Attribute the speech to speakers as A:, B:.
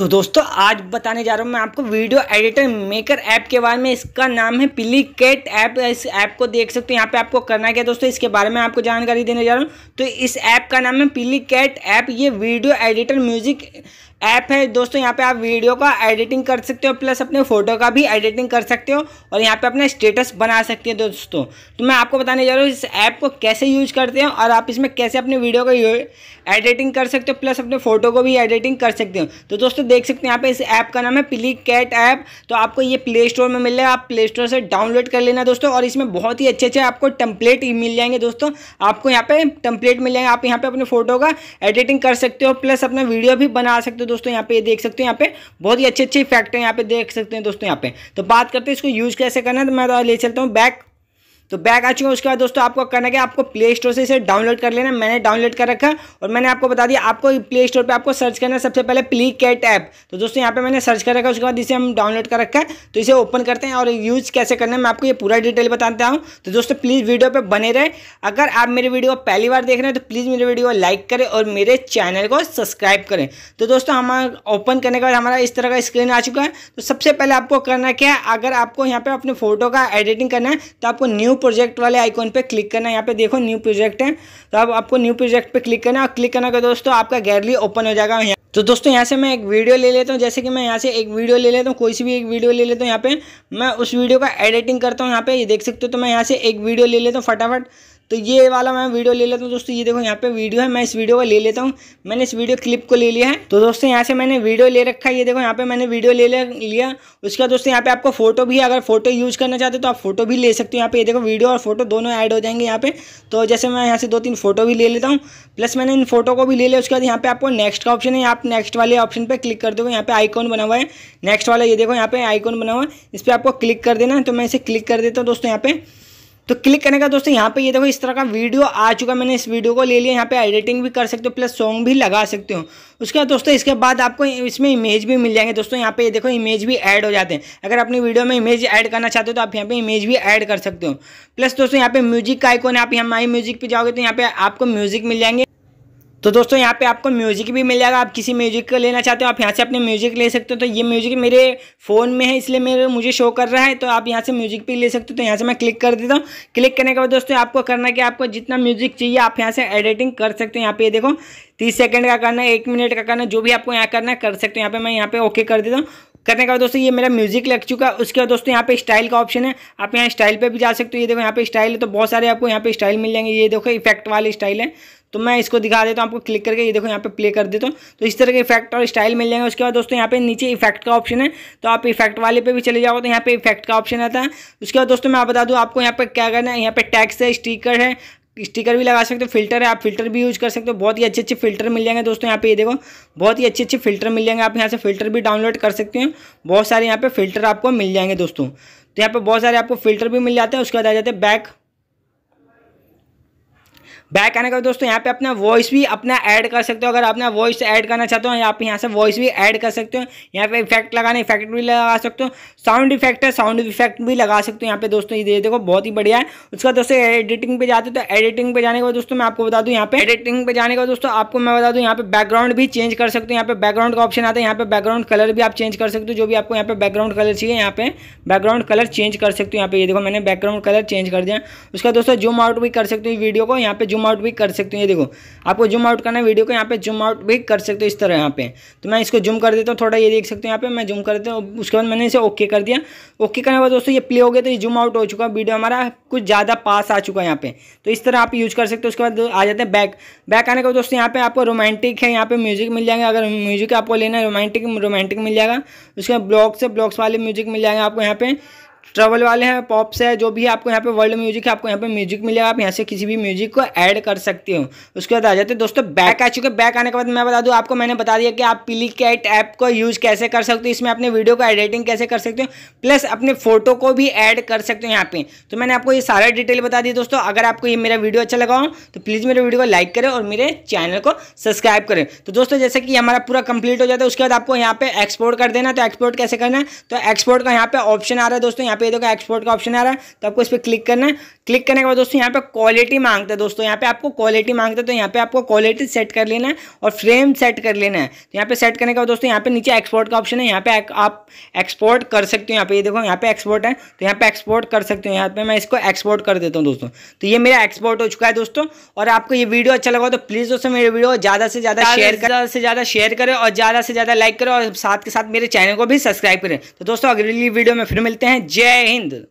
A: तो दोस्तों, आज बताने जा रहा हूँ मैं आपको वीडियो एडिटर मेकर ऐप के बारे में। इसका नाम है पिली कैट ऐप। इस ऐप को देख सकते हो, यहाँ पे आपको करना क्या दोस्तों, इसके बारे में आपको जानकारी देने जा रहा हूँ। तो इस ऐप का नाम है पिली कैट ऐप। ये वीडियो एडिटर म्यूज़िक ऐप है। दोस्तों, यहाँ पे आप वीडियो का एडिटिंग कर सकते हो प्लस अपने फ़ोटो का भी एडिटिंग कर सकते हो और यहाँ पे अपना स्टेटस बना सकते हो दोस्तों। तो मैं आपको बताने जा रहा हूँ, इस ऐप को कैसे यूज़ करते हो और आप इसमें कैसे अपने वीडियो का एडिटिंग कर सकते हो प्लस अपने फ़ोटो को भी एडिटिंग कर सकते हो। तो दोस्तों, देख सकते हैं यहाँ पे इस ऐप का नाम है प्ली कैट ऐप। तो आपको ये प्ले स्टोर में मिल जाएगा आप प्ले स्टोर से डाउनलोड कर लेना दोस्तों और इसमें बहुत ही अच्छे अच्छे आपको टम्पलेट मिल जाएँगे दोस्तों। आपको यहाँ पे टम्पलेट मिल जाएँगे, आप यहाँ पे अपने फ़ोटो का एडिटिंग कर सकते हो प्लस अपना वीडियो भी बना सकते हो दोस्तों यहाँ पे ये देख सकते हो, यहाँ पे बहुत ही अच्छे अच्छे इफ़ेक्ट है, यहाँ पे देख सकते हैं दोस्तों यहाँ पे। तो बात करते हैं इसको यूज़ कैसे करना है तो मैं तो ले चलता हूँ बैक तो बैक आ चुका उसके बाद दोस्तों आपको करना क्या, आपको प्ले स्टोर से इसे डाउनलोड कर लेना। मैंने डाउनलोड कर रखा और मैंने आपको बता दिया, आपको प्ले स्टोर पे आपको सर्च करना है सबसे पहले प्ली कैट ऐप तो दोस्तों यहाँ पे मैंने सर्च कर रखा उसके बाद इसे हम डाउनलोड कर रखा है। तो इसे ओपन करते हैं और यूज़ कैसे करना है, मैं आपको ये पूरा डिटेल बताता हूँ। तो दोस्तों प्लीज़ वीडियो पर बने रहे। अगर आप मेरे वीडियो को पहली बार देख रहे हैं तो प्लीज़ मेरे वीडियो को लाइक करें और मेरे चैनल को सब्सक्राइब करें। तो दोस्तों हमारा ओपन करने के बाद हमारा इस तरह का स्क्रीन आ चुका है। तो सबसे पहले आपको करना क्या है, अगर आपको यहाँ पे अपने फ़ोटो का एडिटिंग करना है तो आपको न्यू प्रोजेक्ट वाले आइकॉन पे क्लिक करना है। यहाँ पे देखो न्यू प्रोजेक्ट है। तो अब आपको न्यू प्रोजेक्ट पे क्लिक करना है और क्लिक करना का दोस्तों आपका गैलरी ओपन हो जाएगा। यहाँ तो दोस्तों यहाँ से मैं एक वीडियो ले लेता हूँ। जैसे कि मैं यहाँ से एक वीडियो ले लेता हूँ, कोई सी भी एक वीडियो ले लेता हूँ। यहाँ पे मैं उस वीडियो का एडिटिंग करता हूँ। यहाँ पे ये देख सकते हो तो मैं यहाँ से एक वीडियो ले लेता हूँ फटाफट। तो ये वाला मैं वीडियो ले लेता हूँ दोस्तों, ये देखो यहाँ पे वीडियो है, मैं इस वीडियो को ले लेता हूँ। मैंने इस वीडियो क्लिप को ले लिया है। तो दोस्तों, यहाँ से मैंने वीडियो ले रखा है, ये देखो यहाँ पे मैंने वीडियो ले लिया उसके बाद दोस्तों, यहाँ पे आपको फ़ोटो भी, अगर फ़ोटो यूज़ करना चाहते हो तो आप फ़ोटो भी ले सकते हो। यहाँ पे ये देखो वीडियो और फ़ोटो दोनों ऐड हो जाएँगे यहाँ पे। तो जैसे मैं यहाँ से दो तीन फ़ोटो भी ले लेता हूँ प्लस मैंने इन फ़ोटो को भी ले लिया। उसके बाद यहाँ पे आपको नेक्स्ट का ऑप्शन है, आप नेक्स्ट वाले ऑप्शन पर क्लिक कर दो यहाँ पे आइकॉन बना हुआ है नेक्स्ट वाला, ये देखो यहाँ पे आइकॉन बना हुआ है। इस पर आपको क्लिक कर देना तो मैं इसे क्लिक कर देता हूँ दोस्तों यहाँ पे। तो क्लिक करने का दोस्तों, यहाँ पे ये देखो, इस तरह का वीडियो आ चुका मैंने इस वीडियो को ले लिया, यहाँ पे एडिटिंग भी कर सकते हो प्लस सॉन्ग भी लगा सकते हो। उसके बाद दोस्तों, इसके बाद आपको इसमें इमेज भी मिल जाएँगे। दोस्तों, यहाँ पे ये देखो इमेज भी ऐड हो जाते हैं। अगर अपनी वीडियो में इमेज ऐड करना चाहते हो तो आप यहाँ पे इमेज भी ऐड कर सकते हो। प्लस दोस्तों, यहाँ पे म्यूज़िक का आइकॉन है। आप यहाँ माई म्यूज़िक पे जाओगे तो यहाँ पे आपको म्यूज़िक मिल जाएँगे। तो दोस्तों, यहाँ पे आपको म्यूज़िक भी मिल जाएगा। आप किसी म्यूज़िक का लेना चाहते हो, आप यहाँ से अपने म्यूज़िक ले सकते हो। तो ये म्यूज़िक मेरे फ़ोन में है, इसलिए मेरे, मुझे शो कर रहा है। तो आप यहाँ से म्यूज़िक भी ले सकते हो। तो यहाँ से मैं क्लिक कर देता हूँ। क्लिक करने के बाद दोस्तों, आपको करना कि आपको जितना म्यूज़िक चाहिए, आप यहाँ से एडिटिंग कर सकते हो। यहाँ पे देखो, तीस सेकंड का करना है, एक मिनट का करना जो भी आपको यहाँ करना है, कर सकते हो। यहाँ पे मैं यहाँ पे ओके कर देता हूँ। करने के बाद दोस्तों, ये मेरा म्यूज़िक लग चुका है। उसके बाद दोस्तों, यहाँ पे स्टाइल का ऑप्शन है। आप यहाँ स्टाइल पे भी जा सकते हो। ये देखो, यहाँ पे स्टाइल है तो बहुत सारे आपको यहाँ पे स्टाइल मिल जाएँगे। ये देखो इफ़ेक्ट वाले स्टाइल है। तो मैं इसको दिखा देता हूँ, आपको क्लिक करके, ये देखो यहाँ पे प्ले कर देता हूँ। तो इस तरह के इफ़ेक्ट और स्टाइल मिल जाएँगे उसके बाद दोस्तों, यहाँ पे नीचे इफ़ेक्ट का ऑप्शन है। तो आप इफ़ेक्ट वाले पे भी चले जाओ तो यहाँ पे इफ़ेक्ट का ऑप्शन आता है। उसके बाद दोस्तों, मैं बता दूँ आपको यहाँ पे क्या करना है, यहाँ पे टैक्स है स्टीकर है। स्टिकर भी लगा सकते हो फ़िल्टर है, आप फ़िल्टर भी यूज़ कर सकते हो। बहुत ही अच्छे अच्छे फ़िल्टर मिल जाएँगे दोस्तों यहाँ पे, ये देखो, बहुत ही अच्छे अच्छे फ़िल्टर मिल जाएँगे। आप यहाँ से फ़िल्टर भी डाउनलोड कर सकते हैं। बहुत सारे यहाँ पे फ़िल्टर आपको मिल जाएँगे दोस्तों। तो यहाँ पे बहुत सारे आपको फ़िल्टर भी मिल जाते हैं, उसके बाद आ जाते हैं बैक बैक आने के दोस्तों यहाँ पे अपना वॉइस भी अपना ऐड कर सकते हो अगर अपना वॉइस ऐड करना चाहते हो यहाँ पे यहाँ से वॉइस भी ऐड कर सकते हो यहाँ पे इफ़ेक्ट लगाना इफ़ेक्ट भी लगा सकते हो साउंड इफ़ेक्ट है साउंड इफ़ेक्ट भी लगा सकते हो यहाँ पे दोस्तों ये देखो बहुत ही बढ़िया है उसका दोस्तों एडिटिंग पे जाते तो एडिटिंग पे जाने के बाद दोस्तों मैं आपको बता दूँ यहाँ पे एडिटिंग पे जाने के बाद दोस्तों आपको मैं बता दूँ यहाँ पे बैकग्राउंड भी चेंज कर सकते हो यहाँ पे बैकग्राउंड का ऑप्शन आता है यहाँ पे बैकग्राउंड कलर भी आप चेंज कर सकते हो जो भी आपको यहाँ पे बैकग्राउंड कलर चाहिए यहाँ पे बैकग्राउंड कलर चेंज कर सकते हो यहाँ पे ये देखो मैंने बैकग्राउंड कलर चेंज कर दिया उसका दोस्तों जूम आउट भी कर सकते हो वीडियो को यहाँ पे जूम आउट भी कर सकते हो। ये देखो, आपको जूम आउट करना है वीडियो को यहाँ पे जूम आउट भी कर सकते हो इस तरह यहाँ पे। तो मैं इसको जूम कर देता हूँ, थोड़ा ये देख सकते हो यहाँ पे, मैं जूम कर देता हूँ। उसके बाद मैंने इसे ओके कर दिया। ओके करने के बाद दोस्तों, ये प्ले हो गया तो ये जूम आउट हो चुका वीडियो हमारा कुछ ज़्यादा पास आ चुका है यहाँ पे। तो इस तरह आप यूज़ कर सकते हो। उसके बाद आ जाते हैं बैक बैक आने के बाद दोस्तों, यहाँ पे आपको रोमांटिक है, यहाँ पे म्यूज़िक मिल जाएँगे। अगर म्यूज़िक आपको लेना है रोमांटिक रोमांटिक मिल जाएगा। उसके बाद ब्लॉक्स है ब्लॉक्स वाले म्यूज़िक मिल जाएँगे आपको यहाँ पे। ट्रबल वाले हैं, पॉप्स है, जो भी आपको यहाँ पे वर्ल्ड म्यूज़िक है, आपको यहाँ पे म्यूज़िक मिलेगा, आप यहाँ से किसी भी म्यूज़िक को ऐड कर सकते हो। उसके बाद आ जाते हैं दोस्तों बैक आ चुके बैक आने के बाद मैं बता दूँ, आपको मैंने बता दिया कि आप पिली कैट ऐप को यूज़ कैसे कर सकते हो, इसमें अपने वीडियो को एडिटिंग कैसे कर सकते हो प्लस अपने फ़ोटो को भी ऐड कर सकते हो यहाँ पे। तो मैंने आपको ये सारा डिटेल बता दिया दोस्तों, अगर आपको ये मेरा वीडियो अच्छा लगा हो तो प्लीज़ मेरे वीडियो को लाइक करें और मेरे चैनल को सब्सक्राइब करें। तो दोस्तों, जैसे कि हमारा पूरा कंप्लीट हो जाता है, उसके बाद आपको यहाँ पे एक्सपोर्ट कर देना तो एक्सपोर्ट कैसे करना है? तो एक्सपोर्ट का यहाँ पे ऑप्शन आ रहा है दोस्तों यहाँ पे देखो एक्सपोर्ट का ऑप्शन आ रहा है तो आपको इस पर क्लिक करना है। क्लिक करने के बाद दोस्तों यहाँ पे क्वालिटी माँगता है। दोस्तों यहाँ पे आपको क्वालिटी माँगता है तो यहाँ पे आपको क्वालिटी सेट कर लेना है और फ्रेम सेट कर लेना है। तो यहाँ पे सेट करने के बाद दोस्तों यहाँ पे नीचे एक्सपोर्ट का ऑप्शन है। यहाँ पे आप एक्सपोर्ट कर सकते हो यहाँ पे। ये देखो यहाँ पे एक्सपोर्ट है। तो यहाँ पे एक्सपोर्ट कर सकते हो। यहाँ पे मैं इसको एक्सपोर्ट कर देता हूँ दोस्तों। तो ये मेरा एक्सपोर्ट हो चुका है दोस्तों। और आपको ये वीडियो अच्छा लगा तो प्लीज़ दोस्तों मेरे वीडियो ज़्यादा से ज़्यादा शेयर करें। ज़्यादा से ज़्यादा शेयर करें और ज़्यादा से ज़्यादा लाइक करें और साथ के साथ मेरे चैनल को भी सब्सक्राइब करें। तो दोस्तों अगली वीडियो में फिर मिलते हैं। जय हिंद।